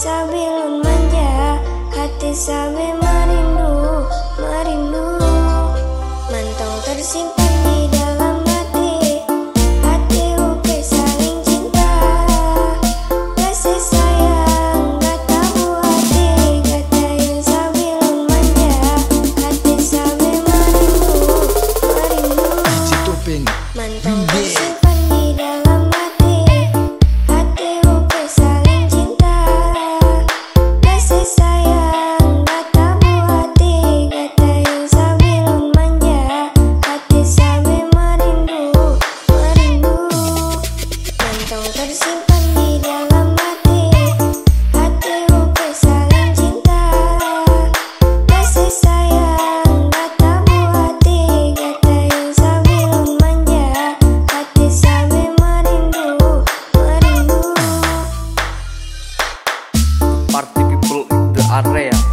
Sambil manja Hati sabi merindu, merindu. Mantong tersimpan di dalam hati Hati uke saling cinta. Kasih sayang gak tahu hati Katain sambil manja Hati sabi merindu, merindu. Mantong Andrea.